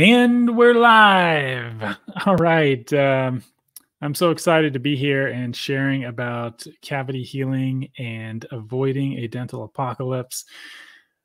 And we're live. All right. Um, I'm so excited to be here and sharing about cavity healing and avoiding a dental apocalypse.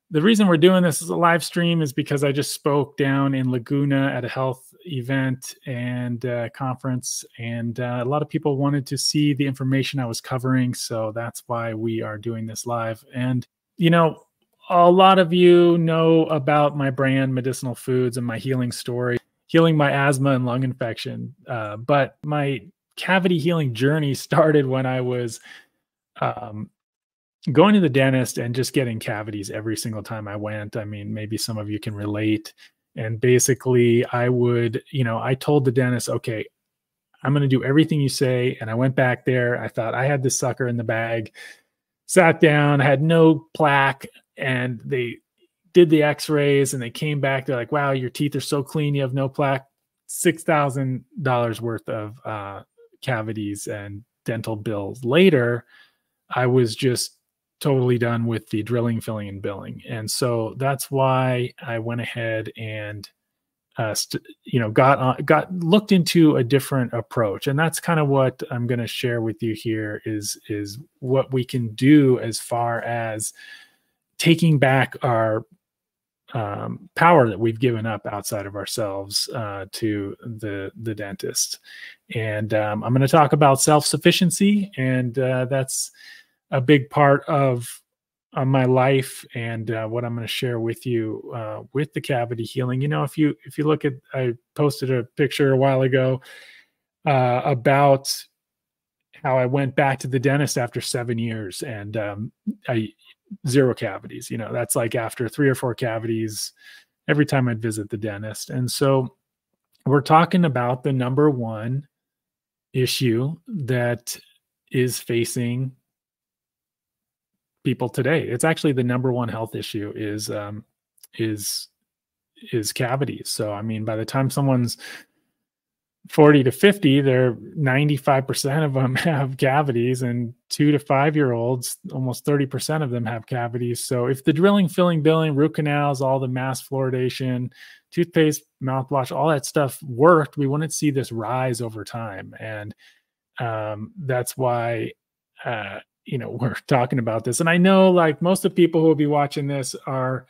The reason we're doing this as a live stream is because I just spoke down in Laguna at a health event and uh, conference, and uh, a lot of people wanted to see the information I was covering. So that's why we are doing this live. And, you know, a lot of you know about my brand, Medicinal Foods, and my healing story, healing my asthma and lung infection. Uh, but my cavity healing journey started when I was um, going to the dentist and just getting cavities every single time I went. I mean, maybe some of you can relate. And basically, I would, you know, I told the dentist, okay, I'm going to do everything you say. And I went back there. I thought I had this sucker in the bag, sat down, had no plaque and they did the x-rays and they came back they're like wow your teeth are so clean you have no plaque. $6000 worth of uh, cavities and dental bills. Later i was just totally done with the drilling filling and billing. And so that's why i went ahead and uh, st- you know got on, got looked into a different approach. And that's kind of what i'm going to share with you here is is what we can do as far as taking back our um, power that we've given up outside of ourselves uh, to the the dentist. And um, I'm going to talk about self sufficiency, and uh, that's a big part of, of my life and uh, what I'm going to share with you uh, with the cavity healing. You know, if you if you look at, I posted a picture a while ago uh, about how I went back to the dentist after seven years, and um, I zero cavities. You know, that's like after three or four cavities every time I'd visit the dentist. And so we're talking about the number one issue that is facing people today. It's actually the number one health issue is um is is cavities. So I mean by the time someone's 40 to 50, they're 95% of them have cavities, and two to five year olds, almost 30% of them have cavities. So, if the drilling, filling, billing, root canals, all the mass fluoridation, toothpaste, mouthwash, all that stuff worked, we wouldn't see this rise over time. And um, that's why, uh, you know, we're talking about this. And I know like most of the people who will be watching this are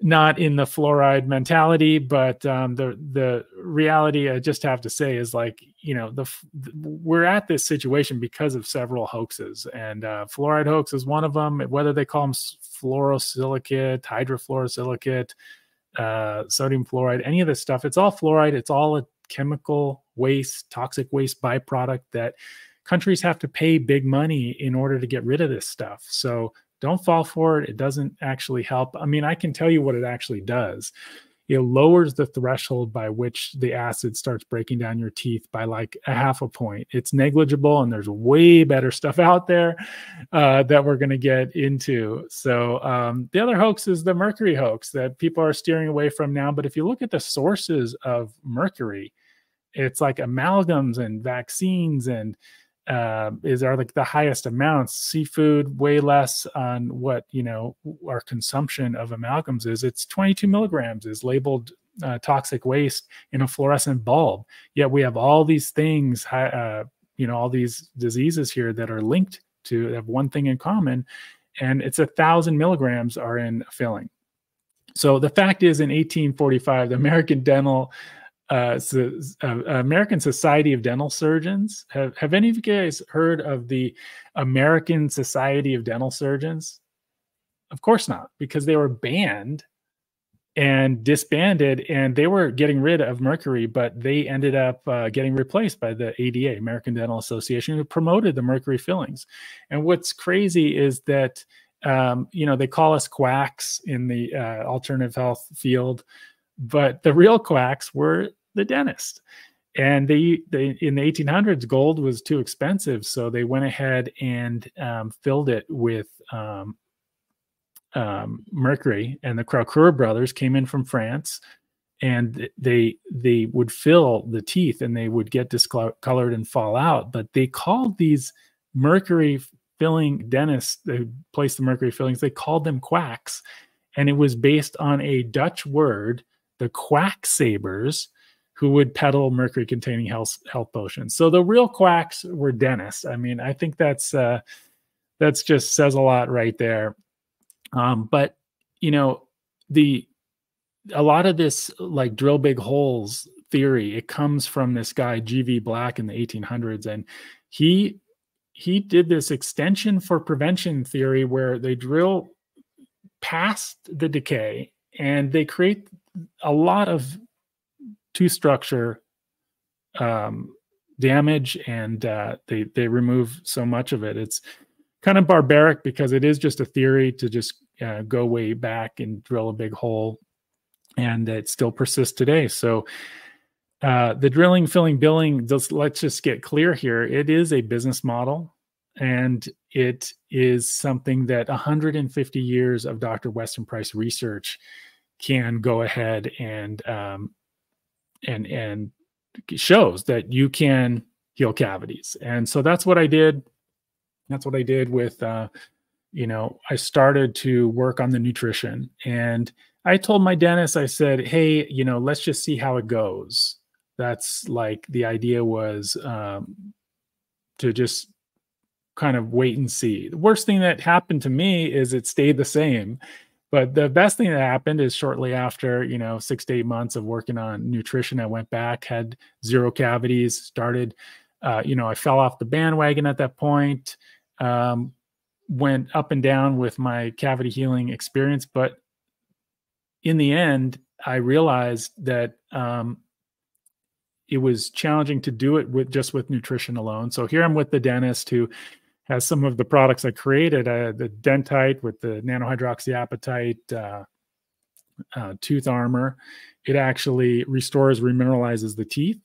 not in the fluoride mentality, but um, the the reality I just have to say is like you know the, the we're at this situation because of several hoaxes, and uh, fluoride hoax is one of them. Whether they call them fluorosilicate, hydrofluorosilicate, uh, sodium fluoride, any of this stuff, it's all fluoride. It's all a chemical waste, toxic waste byproduct that countries have to pay big money in order to get rid of this stuff. So don't fall for it. It doesn't actually help. I mean, I can tell you what it actually does. It lowers the threshold by which the acid starts breaking down your teeth by like a half a point. It's negligible, and there's way better stuff out there uh, that we're going to get into. So, um, the other hoax is the mercury hoax that people are steering away from now. But if you look at the sources of mercury, it's like amalgams and vaccines and uh, is are like the highest amounts. Seafood way less on what you know our consumption of amalgams is. It's 22 milligrams is labeled uh, toxic waste in a fluorescent bulb. Yet we have all these things, uh, you know, all these diseases here that are linked to have one thing in common, and it's a thousand milligrams are in filling. So the fact is, in 1845, the American Dental uh, so, uh, American Society of Dental Surgeons. Have Have any of you guys heard of the American Society of Dental Surgeons? Of course not, because they were banned and disbanded, and they were getting rid of mercury, but they ended up uh, getting replaced by the ADA, American Dental Association, who promoted the mercury fillings. And what's crazy is that um, you know they call us quacks in the uh, alternative health field but the real quacks were the dentist. And they, they in the 1800s, gold was too expensive, so they went ahead and um, filled it with um, um, mercury. And the Crawcour brothers came in from France, and they they would fill the teeth, and they would get discolored and fall out. But they called these mercury filling dentists, they placed the mercury fillings, they called them quacks, and it was based on a Dutch word the quacksalvers who would peddle mercury containing health health potions. So the real quacks were dentists. I mean, I think that's uh, that's just says a lot right there. Um, but you know, the a lot of this like drill big holes theory it comes from this guy gv black in the 1800s and he he did this extension for prevention theory where they drill past the decay and they create a lot of tooth structure um, damage and uh, they they remove so much of it. It's kind of barbaric because it is just a theory to just uh, go way back and drill a big hole and it still persists today. So uh, the drilling filling billing just let's just get clear here. It is a business model and it is something that 150 years of dr weston price research can go ahead and um, and and shows that you can heal cavities and so that's what i did that's what i did with uh, you know i started to work on the nutrition and i told my dentist i said hey you know let's just see how it goes that's like the idea was um, to just kind of wait and see. The worst thing that happened to me is it stayed the same. But the best thing that happened is shortly after, you know, six to eight months of working on nutrition, I went back, had zero cavities, started, uh, you know, I fell off the bandwagon at that point, um, went up and down with my cavity healing experience. But in the end, I realized that um, it was challenging to do it with just with nutrition alone. So here I'm with the dentist who has some of the products I created, uh, the Dentite with the nanohydroxyapatite uh, uh, tooth armor. It actually restores, remineralizes the teeth,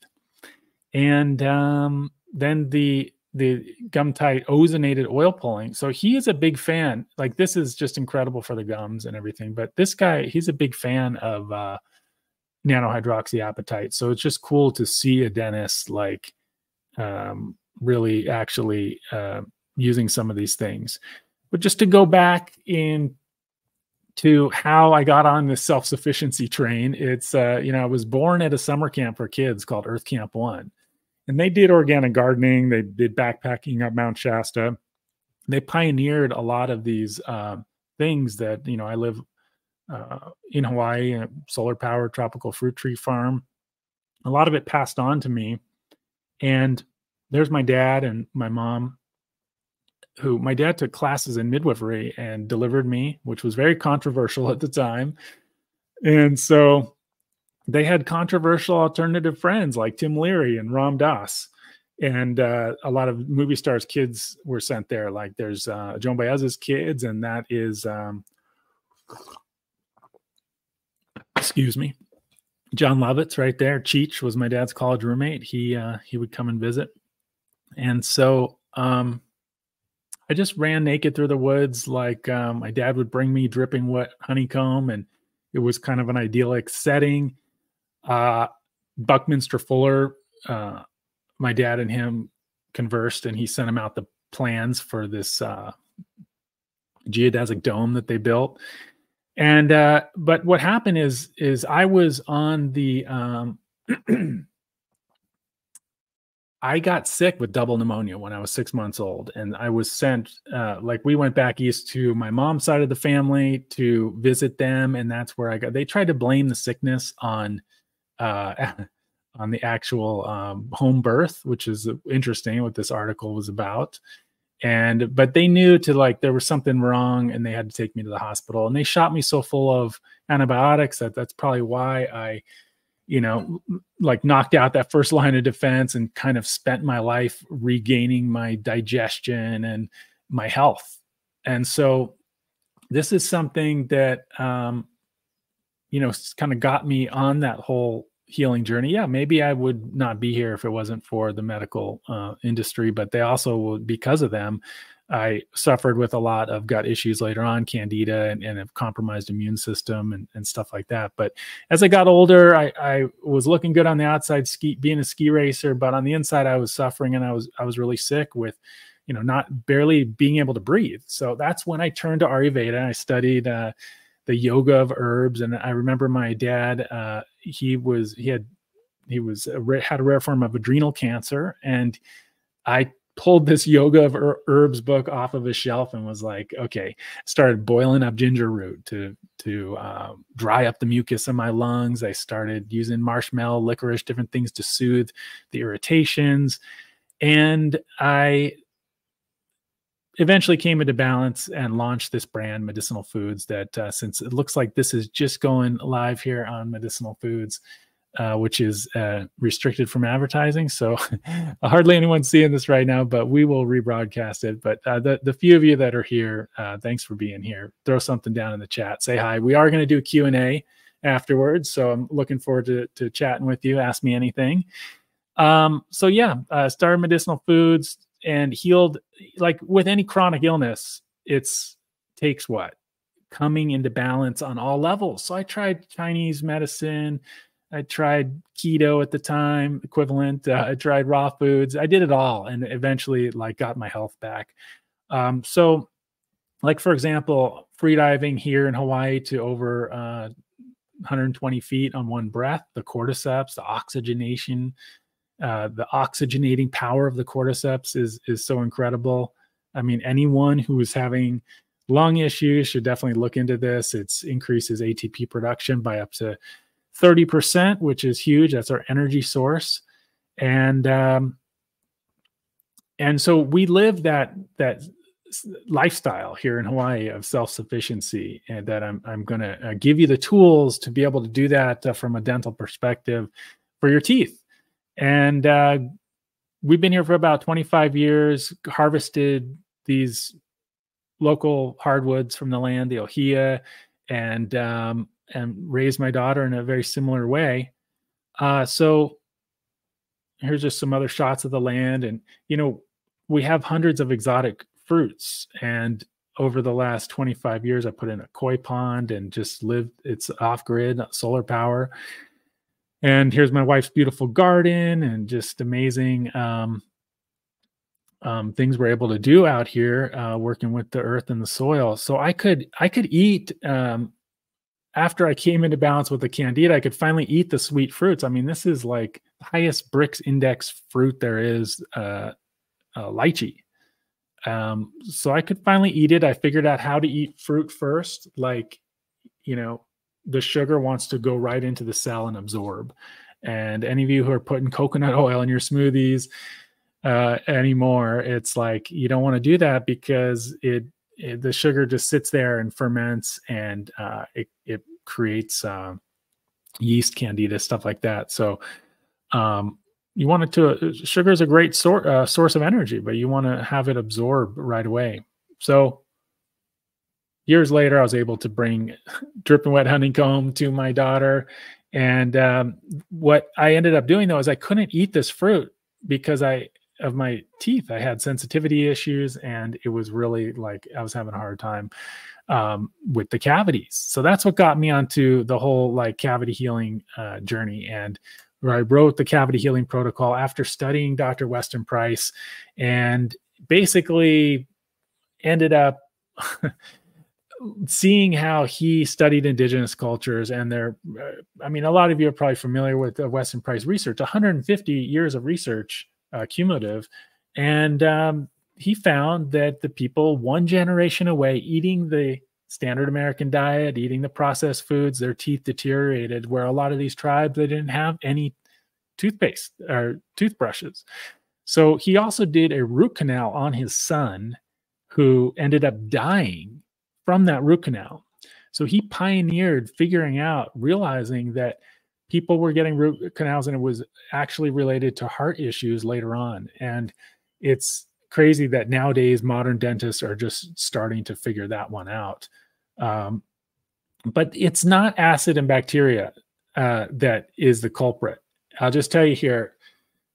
and um, then the the Gumtite ozonated oil pulling. So he is a big fan. Like this is just incredible for the gums and everything. But this guy, he's a big fan of uh, nanohydroxyapatite. So it's just cool to see a dentist like um, really actually uh, using some of these things. But just to go back in to how I got on this self-sufficiency train, it's uh, you know I was born at a summer camp for kids called Earth Camp One, and they did organic gardening, they did backpacking up Mount Shasta, they pioneered a lot of these uh, things that you know I live uh, in Hawaii, a solar power tropical fruit tree farm. A lot of it passed on to me. And there's my dad and my mom, who my dad took classes in midwifery and delivered me, which was very controversial at the time. And so they had controversial alternative friends like Tim Leary and Ram Dass. And uh, a lot of movie stars' kids were sent there. Like there's uh, Joan Baez's kids, and that is um, excuse me. Jon Lovitz right there. Cheech was my dad's college roommate. He uh, he would come and visit, and so um, I just ran naked through the woods. Like um, my dad would bring me dripping wet honeycomb, and it was kind of an idyllic setting. Uh, Buckminster Fuller, uh, my dad and him conversed, and he sent him out the plans for this uh, geodesic dome that they built and uh but what happened is is i was on the um i got sick with double pneumonia when i was six months old and i was sent uh like we went back east to my mom's side of the family to visit them and that's where i got they tried to blame the sickness on uh on the actual um, home birth which is interesting what this article was about. And but they knew to like there was something wrong and they had to take me to the hospital and they shot me so full of antibiotics that that's probably why i you know like knocked out that first line of defense and kind of spent my life regaining my digestion and my health and so this is something that um you know kind of got me on that whole healing journey, yeah, maybe I would not be here if it wasn't for the medical uh, industry. But they also, because of them, I suffered with a lot of gut issues later on, candida and, and a compromised immune system and, and stuff like that. But as I got older, I, I was looking good on the outside, ski being a ski racer, but on the inside, I was suffering and I was I was really sick with, you know, not barely being able to breathe. So that's when I turned to Ayurveda. I studied. Uh, the yoga of herbs. And I remember my dad, uh, he was, he had, he was, a, had a rare form of adrenal cancer. And I pulled this yoga of herbs book off of a shelf and was like okay started boiling up ginger root to to uh, dry up the mucus in my lungs. I started using marshmallow licorice different things to soothe the irritations. And i eventually came into balance and launched this brand medicinal foods that uh, since it looks like this is just going live here on medicinal foods uh, which is uh, restricted from advertising. So hardly anyone's seeing this right now, but we will rebroadcast it. But uh, the the few of you that are here, uh, thanks for being here. Throw something down in the chat. Say hi. We are going to do Q and A afterwards, so I'm looking forward to to chatting with you. Ask me anything. Um, so yeah, uh, started medicinal foods and healed. Like with any chronic illness, it's takes what coming into balance on all levels. So I tried Chinese medicine, I tried keto at the time, equivalent. Uh, I tried raw foods. I did it all, and eventually, like, got my health back. Um, so, like for example, free diving here in Hawaii to over uh, 120 feet on one breath. The cordyceps, the oxygenation, uh, the oxygenating power of the cordyceps is is so incredible. I mean, anyone who is having lung issues should definitely look into this. It increases ATP production by up to 30%, which is huge. That's our energy source. And um, and so we live that that lifestyle here in Hawaii of self-sufficiency and that I'm I'm going to uh, give you the tools to be able to do that uh, from a dental perspective for your teeth. And uh, we've been here for about 25 years, harvested these local hardwoods from the land, the ohia, and um, and raised my daughter in a very similar way. Uh, so here's just some other shots of the land. And, you know, we have hundreds of exotic fruits. And over the last 25 years, I put in a koi pond and just lived, it's off grid solar power. And here's my wife's beautiful garden and just amazing um, um, things we're able to do out here uh, working with the earth and the soil. So I could I could eat um, after I came into balance with the candida, I could finally eat the sweet fruits. I mean, this is like the highest Brix index fruit there is, uh, uh, lychee. Um, so I could finally eat it. I figured out how to eat fruit first. Like, you know, the sugar wants to go right into the cell and absorb. And any of you who are putting coconut oil in your smoothies uh, anymore, it's like you don't want to do that because it it, the sugar just sits there and ferments and uh, it, it creates uh, yeast candida stuff like that. So um, you want it to uh, sugar is a great sor- uh, source of energy but you want to have it absorb right away. So years later i was able to bring dripping wet honeycomb to my daughter. And um, what i ended up doing though is i couldn't eat this fruit because i of my teeth. I had sensitivity issues, and it was really like I was having a hard time um, with the cavities. So that's what got me onto the whole like cavity healing uh, journey. And where I wrote the cavity healing protocol after studying Dr. Weston Price, and basically ended up. seeing how he studied indigenous cultures and their uh, i mean a lot of you are probably familiar with weston price research 150 years of research uh, cumulative. And um, he found that the people one generation away eating the standard American diet, eating the processed foods, their teeth deteriorated. Where a lot of these tribes, they didn't have any toothpaste or toothbrushes. So he also did a root canal on his son who ended up dying from that root canal. So he pioneered figuring out, realizing that people were getting root canals and it was actually related to heart issues later on. And it's crazy that nowadays modern dentists are just starting to figure that one out. Um, but it's not acid and bacteria uh, that is the culprit. I'll just tell you here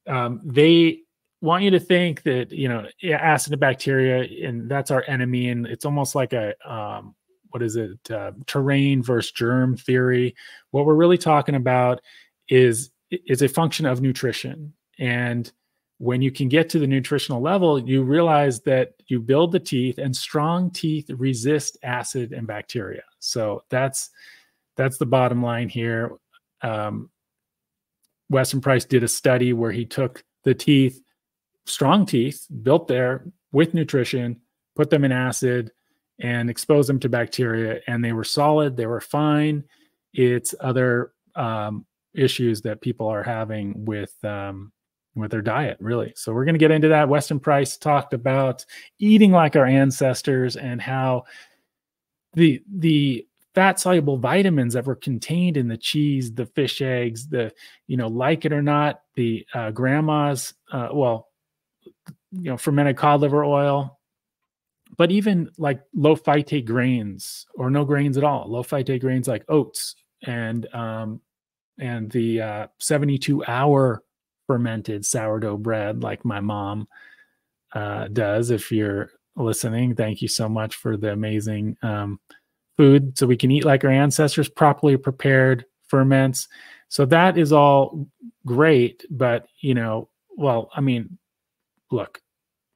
um, they want you to think that you know acid and bacteria and that's our enemy and it's almost like a um, what is it uh, terrain versus germ theory what we're really talking about is is a function of nutrition and when you can get to the nutritional level, you realize that you build the teeth and strong teeth resist acid and bacteria. So that's that's the bottom line here. Um, Weston Price did a study where he took the teeth, strong teeth, built there with nutrition, put them in acid, and exposed them to bacteria, and they were solid. They were fine. It's other um, issues that people are having with um, with their diet, really. So we're going to get into that. Weston Price talked about eating like our ancestors and how the the fat soluble vitamins that were contained in the cheese, the fish eggs, the you know, like it or not, the uh, grandma's uh, well, you know, fermented cod liver oil, but even like low phytate grains or no grains at all, low phytate grains like oats and um, and the uh, 72 hour fermented sourdough bread like my mom uh, does. If you're listening, thank you so much for the amazing um, food. So we can eat like our ancestors, properly prepared ferments. So that is all great. But, you know, well, I mean, look,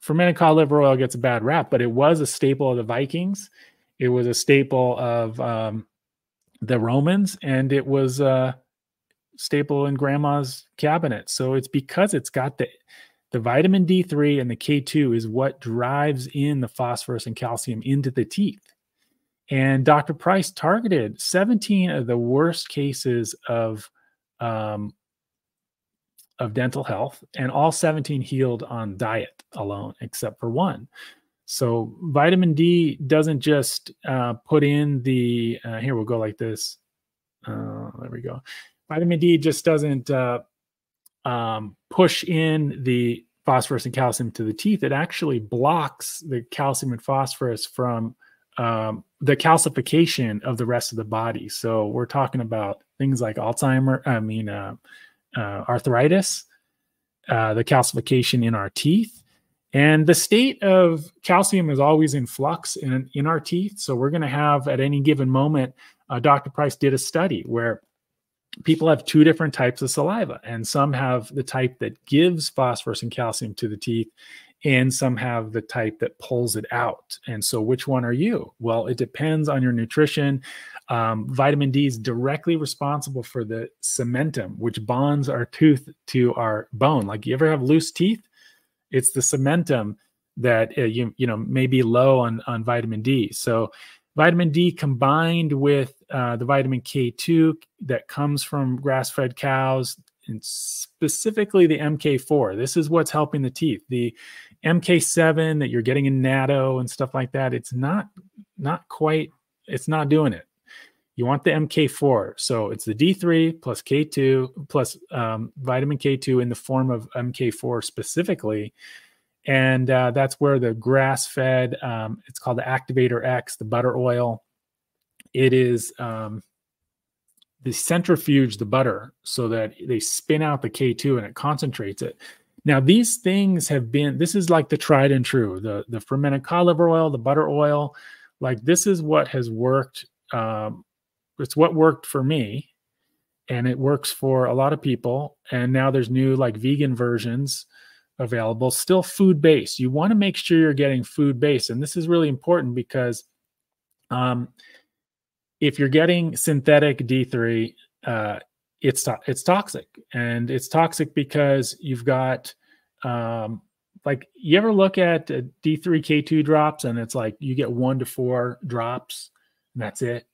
fermented cod liver oil gets a bad rap, but it was a staple of the Vikings. It was a staple of um, the Romans, and it was a staple in grandma's cabinet. So it's because it's got the the vitamin D3 and the K2 is what drives in the phosphorus and calcium into the teeth. And Dr. Price targeted 17 of the worst cases of um, of dental health, and all 17 healed on diet alone, except for one. So vitamin D doesn't just uh, put in the uh, here we'll go like this. Uh, there we go vitamin D just doesn't uh, um, push in the phosphorus and calcium to the teeth. It actually blocks the calcium and phosphorus from um, the calcification of the rest of the body. So we're talking about things like Alzheimer, I mean, uh, arthritis, uh, the calcification in our teeth. And the state of calcium is always in flux in, in our teeth. So we're going to have at any given moment, uh, Dr. Price did a study where people have two different types of saliva, and some have the type that gives phosphorus and calcium to the teeth, and some have the type that pulls it out. And so, which one are you? Well, it depends on your nutrition. Um, vitamin D is directly responsible for the cementum, which bonds our tooth to our bone. Like you ever have loose teeth? It's the cementum that uh, you you know may be low on on vitamin D. So vitamin D combined with uh, the vitamin K2 that comes from grass fed cows, and specifically the MK4. This is what's helping the teeth. The MK7 that you're getting in natto and stuff like that, it's not not quite, it's not doing it. You want the MK4. So it's the D3 plus K2 plus um, vitamin K2 in the form of MK4 specifically and uh, that's where the grass fed um, it's called the activator x the butter oil it is um, the centrifuge the butter so that they spin out the k2 and it concentrates it now these things have been this is like the tried and true the the fermented cod liver oil the butter oil like this is what has worked um, it's what worked for me and it works for a lot of people and now there's new like vegan versions available, still food based. You want to make sure you're getting food based. And this is really important because um, if you're getting synthetic D3, uh, it's, it's toxic. And it's toxic because you've got, um, like, you ever look at D3K2 drops and it's like you get one to four drops, and that's it.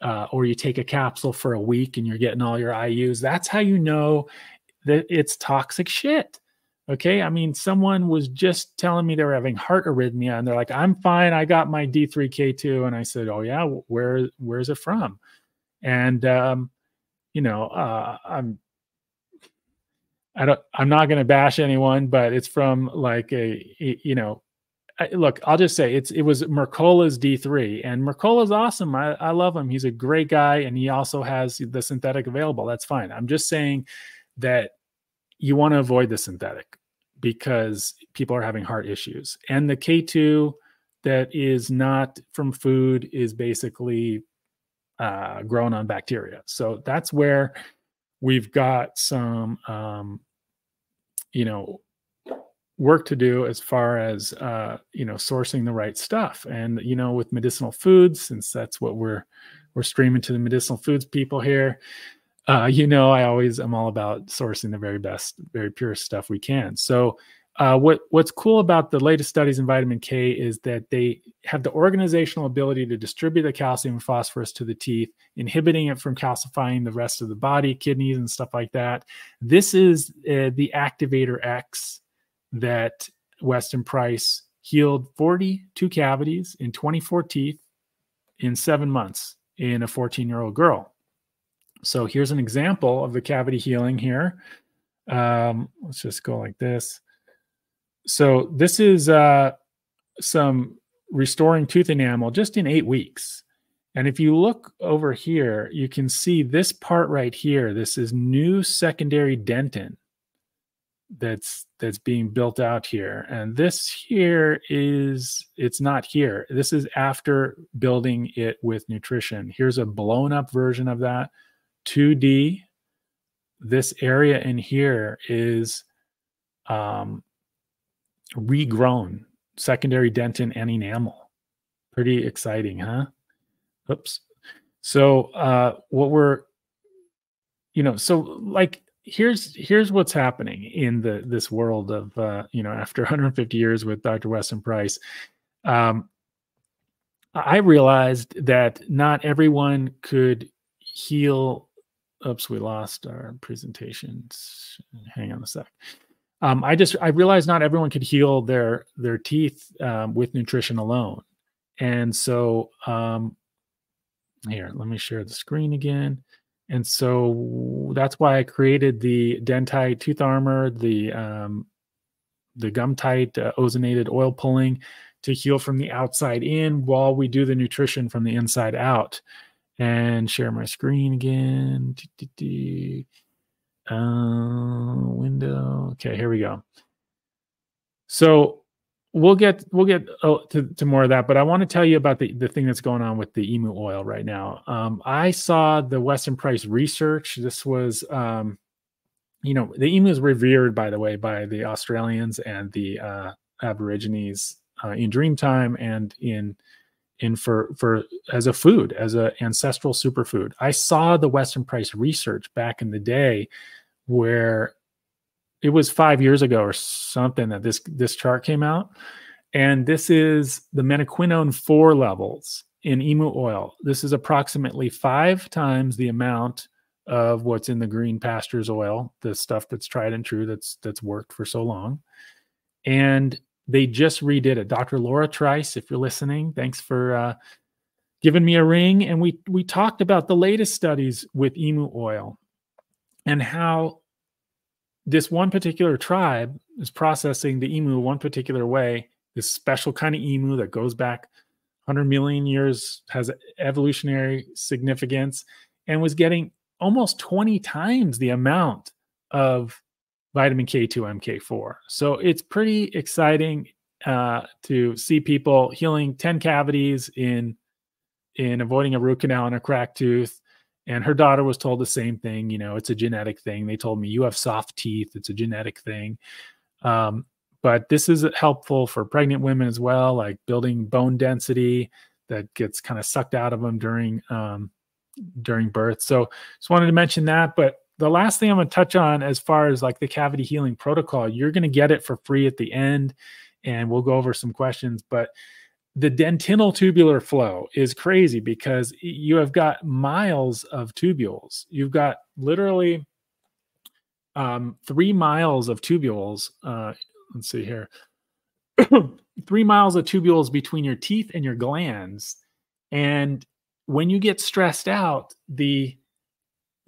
Uh, or you take a capsule for a week and you're getting all your IUs. That's how you know that it's toxic shit. Okay. I mean, someone was just telling me they were having heart arrhythmia and they're like, I'm fine. I got my D3K2. And I said, Oh, yeah. Where, where's it from? And, um, you know, uh, I'm, I don't, I'm not going to bash anyone, but it's from like a, you know, I, look, I'll just say it's, it was Mercola's D3 and Mercola's awesome. I, I love him. He's a great guy. And he also has the synthetic available. That's fine. I'm just saying that you want to avoid the synthetic because people are having heart issues. And the K2 that is not from food is basically uh, grown on bacteria. So that's where we've got some, um, you know, work to do as far as uh, you know sourcing the right stuff and you know with medicinal foods since that's what we're we're streaming to the medicinal foods people here uh, you know i always am all about sourcing the very best very pure stuff we can so uh, what what's cool about the latest studies in vitamin K is that they have the organizational ability to distribute the calcium and phosphorus to the teeth, inhibiting it from calcifying the rest of the body, kidneys, and stuff like that. This is uh, the Activator X that Weston Price healed 42 cavities in 24 teeth in seven months in a 14 year old girl. So here's an example of the cavity healing here. Um, let's just go like this. So this is uh, some restoring tooth enamel just in eight weeks. And if you look over here, you can see this part right here. This is new secondary dentin that's that's being built out here. And this here is it's not here. This is after building it with nutrition. Here's a blown up version of that. 2D. This area in here is um, regrown secondary dentin and enamel. Pretty exciting, huh? Oops. So uh, what we're, you know, so like here's here's what's happening in the this world of uh, you know after 150 years with Dr. Weston Price. Um, I realized that not everyone could heal. Oops, we lost our presentations. Hang on a sec um, I just I realized not everyone could heal their their teeth um, with nutrition alone, and so um, here let me share the screen again. And so that's why I created the Dentite tooth armor, the um, the Gumtite uh, ozonated oil pulling to heal from the outside in while we do the nutrition from the inside out. And share my screen again. Uh, window. Okay, here we go. So we'll get we'll get oh, to, to more of that, but I want to tell you about the the thing that's going on with the emu oil right now. Um, I saw the Weston Price research. This was, um, you know, the emu is revered, by the way, by the Australians and the uh, Aborigines uh, in Dreamtime and in in for for as a food as an ancestral superfood. I saw the Weston Price research back in the day where it was five years ago or something that this this chart came out. And this is the menaquinone 4 levels in emu oil. This is approximately five times the amount of what's in the green pastures oil the stuff that's tried and true that's that's worked for so long. And they just redid it. Dr. Laura Trice, if you're listening, thanks for uh, giving me a ring. And we we talked about the latest studies with emu oil and how this one particular tribe is processing the emu one particular way. This special kind of emu that goes back 100 million years has evolutionary significance and was getting almost 20 times the amount of vitamin K2, MK4. So it's pretty exciting uh, to see people healing 10 cavities in in avoiding a root canal and a cracked tooth. And her daughter was told the same thing. You know, it's a genetic thing. They told me you have soft teeth. It's a genetic thing. Um, but this is helpful for pregnant women as well, like building bone density that gets kind of sucked out of them during um, during birth. So just wanted to mention that. But the last thing I'm going to touch on as far as like the cavity healing protocol, you're going to get it for free at the end and we'll go over some questions, but the dentinal tubular flow is crazy because you have got miles of tubules. You've got literally um, three miles of tubules. Uh, let's see here. three miles of tubules between your teeth and your glands. And when you get stressed out, the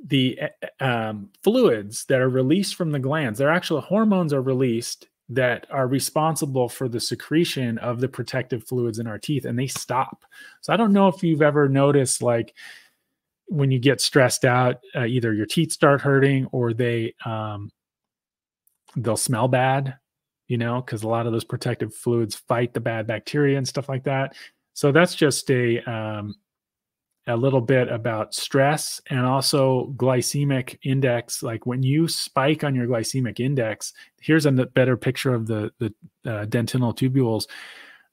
the eh, eh, um, fluids that are released from the glands, their actual hormones are released that are responsible for the secretion of the protective fluids in our teeth and they stop. So I don't know if you've ever noticed like when you get stressed out, uh, either your teeth start hurting or they um, they'll smell bad, you know, because a lot of those protective fluids fight the bad bacteria and stuff like that. So that's just a um, a little bit about stress and also glycemic index. Like when you spike on your glycemic index, here's a better picture of the the uh, dentinal tubules.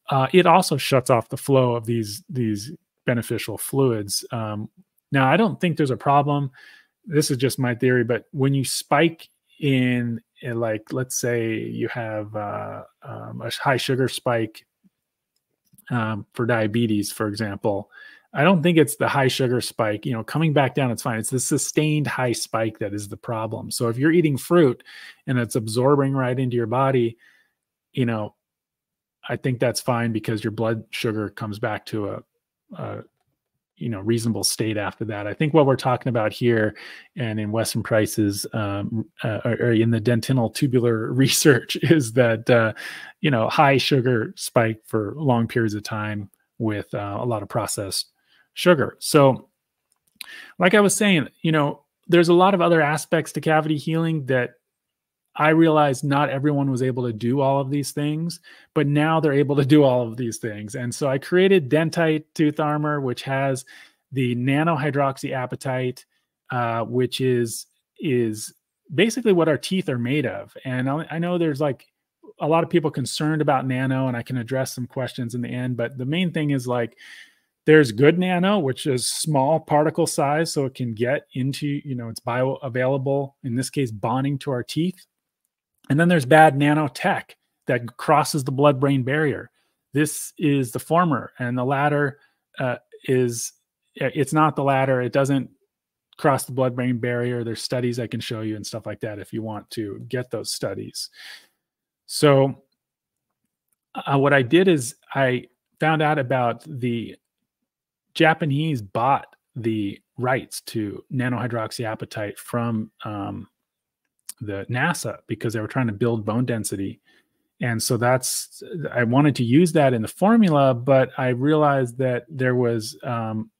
Uh, it also shuts off the flow of these these beneficial fluids. Um, now, I don't think there's a problem. This is just my theory, but when you spike in, in like, let's say you have uh, um, a high sugar spike um, for diabetes, for example, I don't think it's the high sugar spike. You know, coming back down, it's fine. It's the sustained high spike that is the problem. So if you're eating fruit and it's absorbing right into your body, you know, I think that's fine because your blood sugar comes back to a, a you know reasonable state after that. I think what we're talking about here, and in Weston Price's um, uh, or, or, in the dentinal tubular research, is that uh, you know high sugar spike for long periods of time with uh, a lot of processed sugar. So, like I was saying, you know, there's a lot of other aspects to cavity healing that I realized not everyone was able to do all of these things, but now they're able to do all of these things. And so I created Dentite Tooth Armor, which has the nanohydroxyapatite, uh, which is is basically what our teeth are made of. And I, I know there's like a lot of people concerned about nano, and I can address some questions in the end. But the main thing is like there's good nano, which is small particle size, so it can get into, you know, it's bioavailable, in this case, bonding to our teeth. And then there's bad nanotech that crosses the blood brain barrier. This is the former, and the latter uh, is it's not the latter. It doesn't cross the blood brain barrier. There's studies I can show you and stuff like that if you want to get those studies. So, uh, what I did is I found out about the Japanese bought the rights to nanohydroxyapatite from um, the NASA because they were trying to build bone density. And so that's, I wanted to use that in the formula, but I realized that there was, um,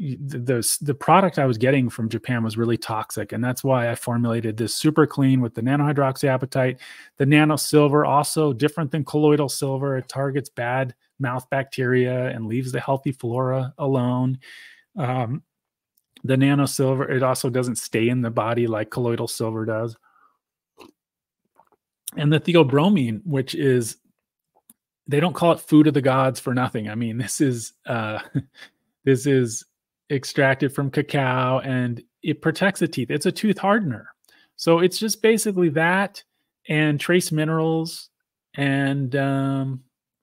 the, the product I was getting from Japan was really toxic, and that's why I formulated this super clean with the nanohydroxyapatite. The nano silver also different than colloidal silver. It targets bad mouth bacteria and leaves the healthy flora alone. Um, the nano silver, it also doesn't stay in the body like colloidal silver does. And the theobromine, which is, they don't call it food of the gods for nothing. I mean, this is, uh, this is extracted from cacao and it protects the teeth. It's a tooth hardener. So it's just basically that and trace minerals and um,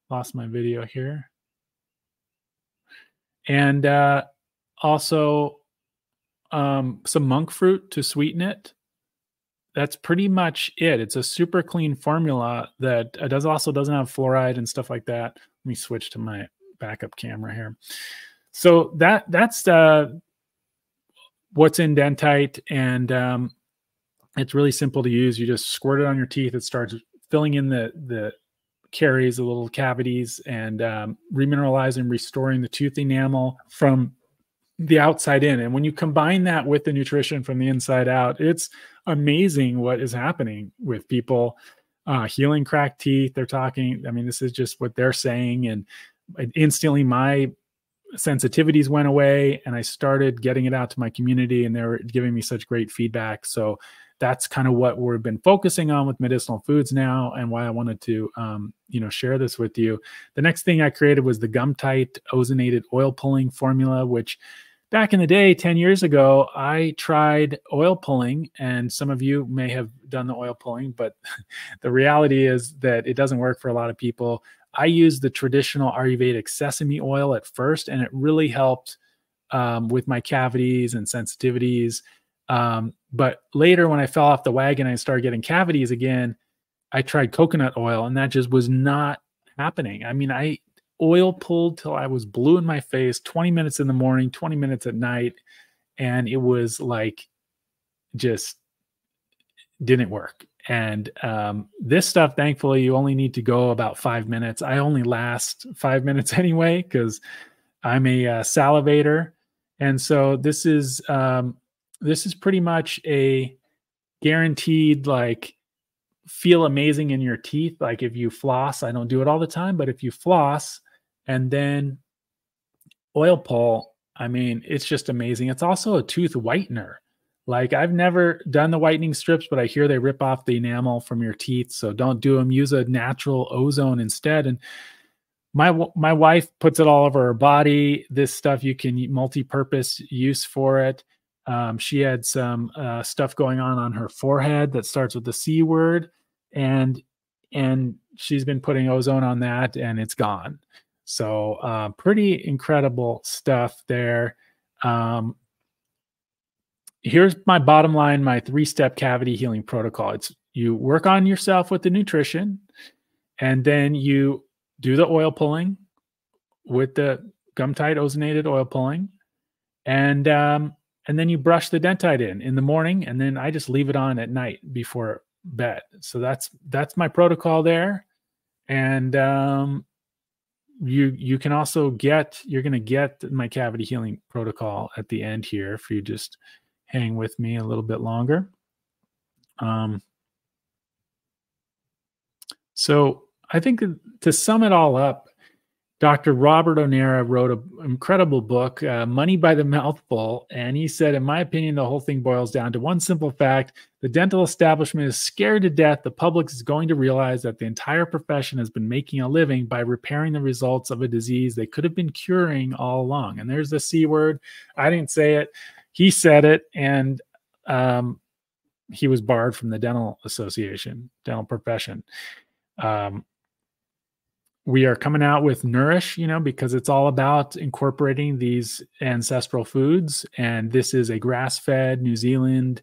lost my video here. And uh, also um, some monk fruit to sweeten it. That's pretty much it. It's a super clean formula that uh, does also doesn't have fluoride and stuff like that. Let me switch to my backup camera here. So that that's uh, what's in Dentite, and um, it's really simple to use. You just squirt it on your teeth. It starts filling in the the caries, the little cavities, and um, remineralizing, restoring the tooth enamel from the outside in. And when you combine that with the nutrition from the inside out, it's amazing what is happening with people uh, healing cracked teeth. They're talking, I mean, this is just what they're saying. And instantly my sensitivities went away and I started getting it out to my community and they were giving me such great feedback. So that's kind of what we've been focusing on with medicinal foods now and why I wanted to um, you know share this with you. The next thing I created was the Gumtite ozonated oil pulling formula, which back in the day 10 years ago i tried oil pulling and some of you may have done the oil pulling but the reality is that it doesn't work for a lot of people i used the traditional ayurvedic sesame oil at first and it really helped um, with my cavities and sensitivities um, but later when i fell off the wagon and i started getting cavities again i tried coconut oil and that just was not happening i mean i oil pulled till I was blue in my face, 20 minutes in the morning, 20 minutes at night. And it was like just didn't work. And um, this stuff, thankfully, you only need to go about five minutes. I only last five minutes anyway because I'm a uh, salivator, and so this is um, this is pretty much a guaranteed like feel amazing in your teeth. Like if you floss, I don't do it all the time, but if you floss, and then oil pull, I mean, it's just amazing. It's also a tooth whitener. Like I've never done the whitening strips, but I hear they rip off the enamel from your teeth. So don't do them. Use a natural ozone instead. And my my wife puts it all over her body. This stuff you can multi-purpose use for it. Um, she had some uh, stuff going on on her forehead that starts with the C word, and and she's been putting ozone on that, and it's gone. So uh, pretty incredible stuff there. Um, here's my bottom line: my three-step cavity healing protocol. It's you work on yourself with the nutrition, and then you do the oil pulling with the Gumtite ozonated oil pulling, and um, and then you brush the dentite in in the morning and then i just leave it on at night before bed so that's that's my protocol there and um you you can also get you're going to get my cavity healing protocol at the end here if you just hang with me a little bit longer um so i think to sum it all up Dr. Robert O. Nara wrote an incredible book, uh, Money by the Mouthful. And he said, in my opinion, the whole thing boils down to one simple fact the dental establishment is scared to death. The public is going to realize that the entire profession has been making a living by repairing the results of a disease they could have been curing all along. And there's the C word. I didn't say it, he said it. And um, he was barred from the dental association, dental profession. Um, we are coming out with nourish you know because it's all about incorporating these ancestral foods and this is a grass-fed new zealand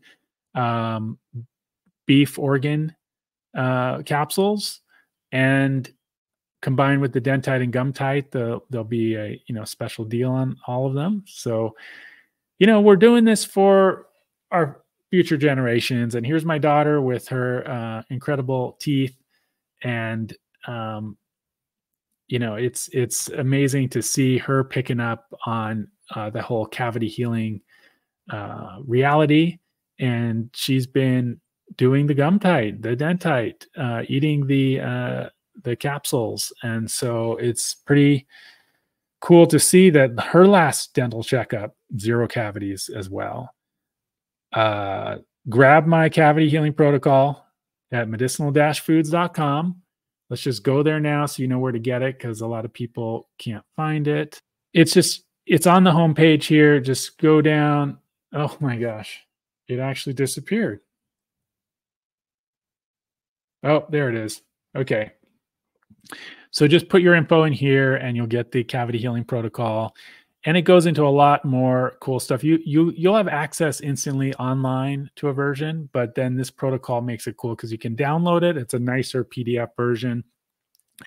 um, beef organ uh, capsules and combined with the dentite and Gumtite the, there'll be a you know special deal on all of them so you know we're doing this for our future generations and here's my daughter with her uh, incredible teeth. And um, you know it's it's amazing to see her picking up on uh, the whole cavity healing uh, reality. And she's been doing the Gumtite the dentite uh, eating the uh, the capsules. And so it's pretty cool to see that her last dental checkup zero cavities as well uh, grab my cavity healing protocol at medicinal-foods.com let's just go there now so you know where to get it because a lot of people can't find it. It's just, it's on the homepage here. Just go down. Oh my gosh, it actually disappeared. Oh, there it is. Okay. So just put your info in here and you'll get the cavity healing protocol. And it goes into a lot more cool stuff. You you you'll have access instantly online to a version, but then this protocol makes it cool because you can download it. It's a nicer PDF version.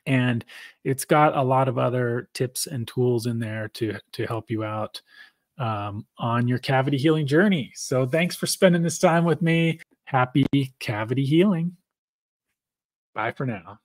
And it's got a lot of other tips and tools in there to to help you out um, on your cavity healing journey. So thanks for spending this time with me. Happy cavity healing. Bye for now.